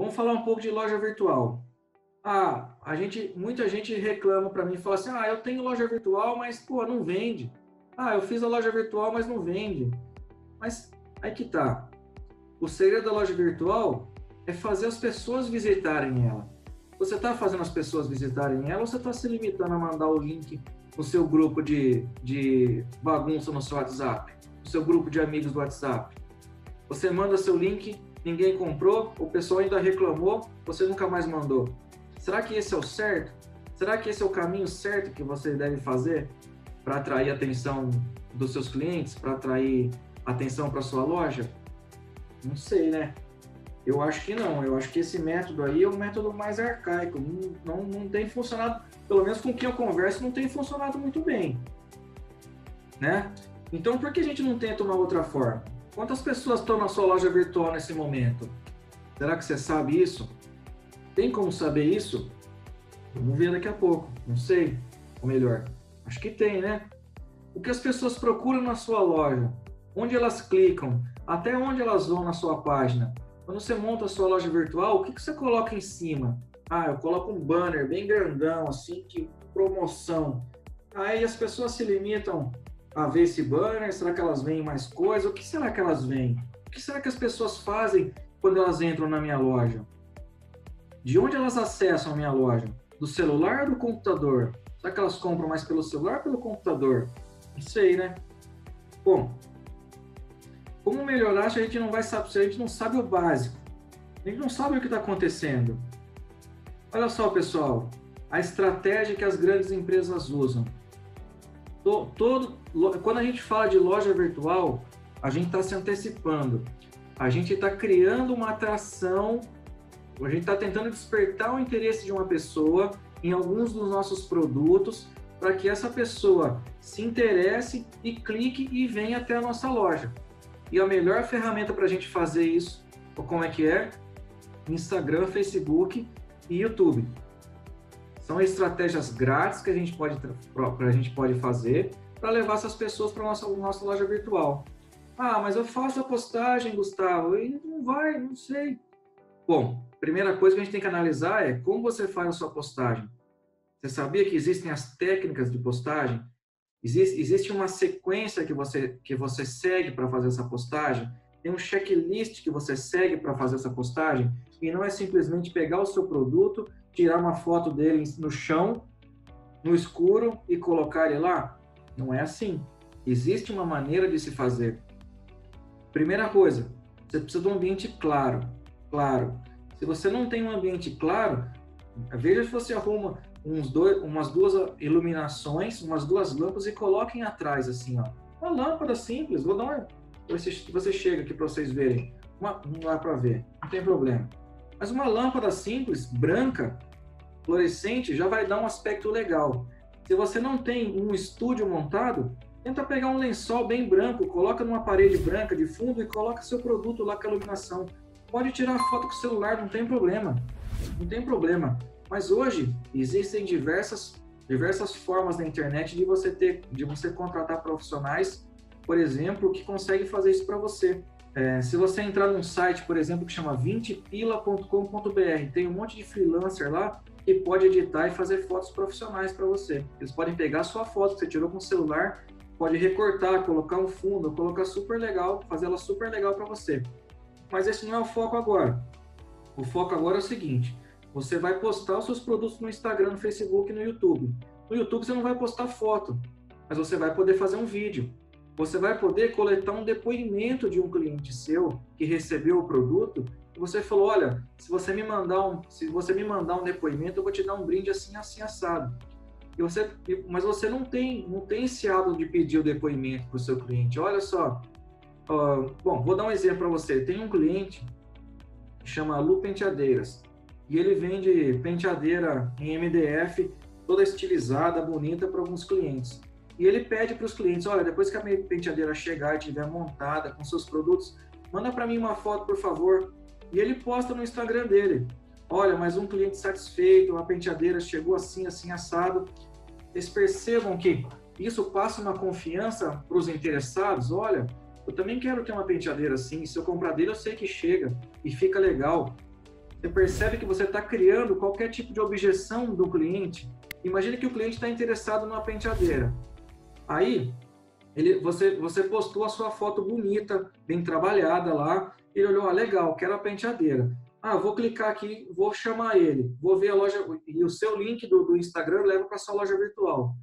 Vamos falar um pouco de loja virtual. Ah, a gente, muita gente reclama para mim fala assim: "Ah, eu tenho loja virtual, mas pô, não vende. Ah, eu fiz a loja virtual, mas não vende". Mas aí que tá. O segredo da loja virtual é fazer as pessoas visitarem ela. Você está fazendo as pessoas visitarem ela ou você está se limitando a mandar o link no seu grupo de, de bagunça no seu WhatsApp, no seu grupo de amigos do WhatsApp? Você manda seu link, ninguém comprou, o pessoal ainda reclamou, você nunca mais mandou. Será que esse é o certo? Será que esse é o caminho certo que você deve fazer para atrair a atenção dos seus clientes, para atrair atenção para sua loja? Não sei, né? Eu acho que não. Eu acho que esse método aí é um método mais arcaico. Não, não, não tem funcionado, pelo menos com quem eu converso, não tem funcionado muito bem. Né? Então, por que a gente não tenta uma outra forma? Quantas pessoas estão na sua loja virtual nesse momento? Será que você sabe isso? Tem como saber isso? Vamos ver daqui a pouco. Não sei. Ou melhor, acho que tem, né? O que as pessoas procuram na sua loja? Onde elas clicam? Até onde elas vão na sua página? Quando você monta a sua loja virtual, o que, você coloca em cima? Ah, eu coloco um banner bem grandão, assim, que promoção. Aí as pessoas se limitam a ver esse banner, será que elas veem mais coisa? O que será que elas veem? O que será que as pessoas fazem quando elas entram na minha loja? De onde elas acessam a minha loja? Do celular ou do computador? Será que elas compram mais pelo celular ou pelo computador? Não sei, né? Bom, como melhorar se a gente não vai saber, se a gente não sabe o básico? A gente não sabe o que está acontecendo. Olha só, pessoal, a estratégia que as grandes empresas usam. Todo, quando a gente fala de loja virtual, a gente está se antecipando. A gente está criando uma atração, a gente está tentando despertar o interesse de uma pessoa em alguns dos nossos produtos para que essa pessoa se interesse e clique e venha até a nossa loja. E a melhor ferramenta para a gente fazer isso, como é que é? Instagram, Facebook e YouTube. São estratégias grátis que a gente pode, a gente pode fazer para levar essas pessoas para a nossa, nossa loja virtual. Ah, mas eu faço a postagem, Gustavo, e não vai, não sei. Bom, primeira coisa que a gente tem que analisar é como você faz a sua postagem. Você sabia que existem as técnicas de postagem? Existe, existe uma sequência que você, que você segue para fazer essa postagem? Tem um checklist que você segue para fazer essa postagem? E não é simplesmente pegar o seu produto, tirar uma foto dele no chão, no escuro e colocar ele lá? Não é assim. Existe uma maneira de se fazer. Primeira coisa, você precisa de um ambiente claro. Claro. Se você não tem um ambiente claro, veja se você arruma uns dois, umas duas iluminações, umas duas lâmpadas e coloquem atrás, assim, ó. Uma lâmpada simples, vou dar uma. Você, chega aqui para vocês verem. Uma, não dá para ver, não tem problema. Mas uma lâmpada simples, branca, fluorescente, já vai dar um aspecto legal. Se você não tem um estúdio montado, tenta pegar um lençol bem branco, coloca numa parede branca de fundo e coloca seu produto lá com a iluminação. Pode tirar foto com o celular, não tem problema. Não tem problema. Mas hoje existem diversas, diversas formas na internet de você ter, de você contratar profissionais, por exemplo, que conseguem fazer isso para você. É, se você entrar num site, por exemplo, que chama 20pila.com.br, tem um monte de freelancer lá que pode editar e fazer fotos profissionais para você. Eles podem pegar a sua foto que você tirou com o celular, pode recortar, colocar um fundo, colocar super legal, fazer ela super legal para você. Mas esse não é o foco agora. O foco agora é o seguinte: você vai postar os seus produtos no Instagram, no Facebook e no YouTube. No YouTube você não vai postar foto, mas você vai poder fazer um vídeo. Você vai poder coletar um depoimento de um cliente seu que recebeu o produto você falou, olha, se você me mandar um, se você me mandar um depoimento, eu vou te dar um brinde assim assim assado. E você, mas você não tem, não tem esse hábito de pedir o depoimento para o seu cliente. Olha só, uh, bom, vou dar um exemplo para você. Tem um cliente que chama Lu Penteadeiras e ele vende penteadeira em MDF, toda estilizada, bonita para alguns clientes. E ele pede para os clientes, olha, depois que a minha penteadeira chegar e estiver montada com seus produtos, manda para mim uma foto, por favor. E ele posta no Instagram dele. Olha, mais um cliente satisfeito, a penteadeira chegou assim, assim, assado. Eles percebam que isso passa uma confiança para os interessados. Olha, eu também quero ter uma penteadeira assim. Se eu comprar dele, eu sei que chega e fica legal. você percebe que você está criando qualquer tipo de objeção do cliente. Imagine que o cliente está interessado numa penteadeira. Aí, ele, você, você postou a sua foto bonita, bem trabalhada lá, ele olhou, ah, legal, quero a penteadeira. Ah, vou clicar aqui, vou chamar ele, vou ver a loja, e o seu link do, do Instagram leva para sua loja virtual.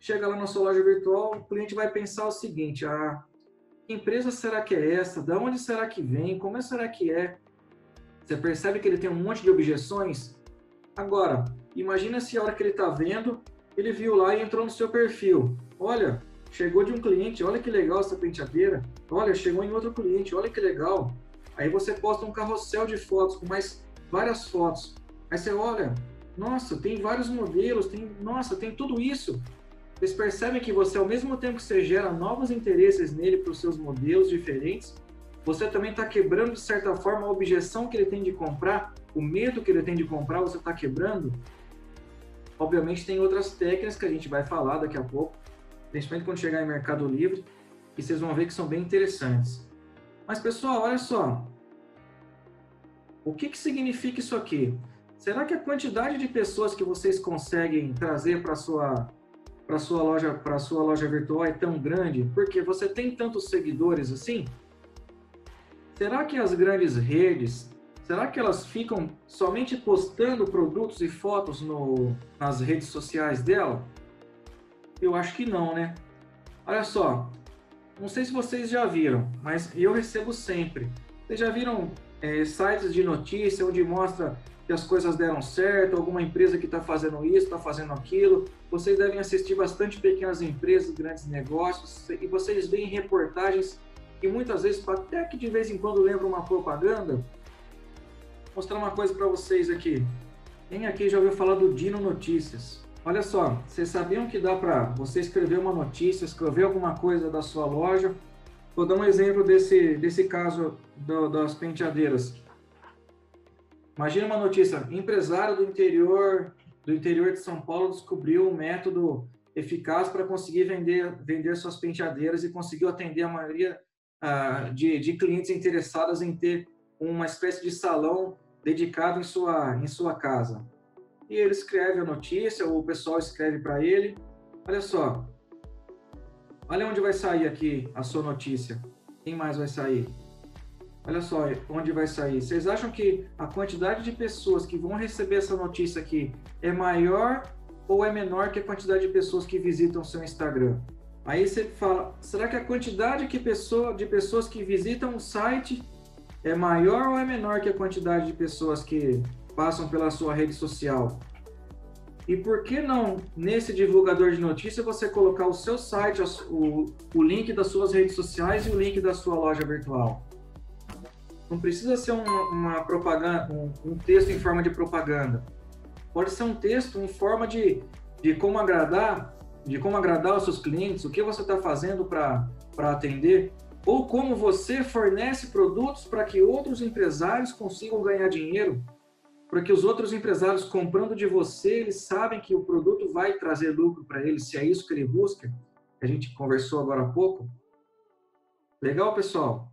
Chega lá na sua loja virtual, o cliente vai pensar o seguinte, ah, que empresa será que é essa? Da onde será que vem? Como será que é? Você percebe que ele tem um monte de objeções? Agora, imagina se a hora que ele está vendo, ele viu lá e entrou no seu perfil. Olha, chegou de um cliente, olha que legal essa penteadeira. Olha, chegou em outro cliente, olha que legal. Aí você posta um carrossel de fotos com mais várias fotos. Aí você olha, nossa, tem vários modelos, tem, nossa, tem tudo isso. Vocês percebem que você, ao mesmo tempo que você gera novos interesses nele para os seus modelos diferentes, você também está quebrando, de certa forma, a objeção que ele tem de comprar, o medo que ele tem de comprar, você está quebrando. Obviamente, tem outras técnicas que a gente vai falar daqui a pouco, principalmente quando chegar em Mercado Livre, e vocês vão ver que são bem interessantes. Mas, pessoal, olha só. O que, que significa isso aqui? Será que a quantidade de pessoas que vocês conseguem trazer para sua para sua loja para sua loja virtual é tão grande? Porque você tem tantos seguidores assim? Será que as grandes redes, será que elas ficam somente postando produtos e fotos no, nas redes sociais dela? Eu acho que não, né? Olha só, não sei se vocês já viram, mas eu recebo sempre. Vocês já viram é, sites de notícia onde mostra que as coisas deram certo, alguma empresa que está fazendo isso, está fazendo aquilo. Vocês devem assistir bastante pequenas empresas, grandes negócios, e vocês veem reportagens que muitas vezes, até que de vez em quando lembra uma propaganda. Vou mostrar uma coisa para vocês aqui. Quem aqui já ouviu falar do Dino Notícias? Olha só, vocês sabiam que dá para você escrever uma notícia, escrever alguma coisa da sua loja? Vou dar um exemplo desse, desse caso do, das penteadeiras. Imagina uma notícia: empresário do interior do interior de São Paulo descobriu um método eficaz para conseguir vender, vender suas penteadeiras e conseguiu atender a maioria uh, de, de clientes interessados em ter uma espécie de salão dedicado em sua, em sua casa e ele escreve a notícia, ou o pessoal escreve para ele. Olha só, olha onde vai sair aqui a sua notícia. Quem mais vai sair? Olha só onde vai sair. Vocês acham que a quantidade de pessoas que vão receber essa notícia aqui é maior ou é menor que a quantidade de pessoas que visitam seu Instagram? Aí você fala, será que a quantidade que pessoa, de pessoas que visitam o site é maior ou é menor que a quantidade de pessoas que passam pela sua rede social. E por que não, nesse divulgador de notícia, você colocar o seu site, o, o link das suas redes sociais e o link da sua loja virtual? Não precisa ser uma, uma propaganda, um, um, texto em forma de propaganda. Pode ser um texto em forma de, de como agradar, de como agradar os seus clientes, o que você está fazendo para atender, ou como você fornece produtos para que outros empresários consigam ganhar dinheiro porque os outros empresários comprando de você, eles sabem que o produto vai trazer lucro para eles, se é isso que ele busca, a gente conversou agora há pouco. Legal, pessoal?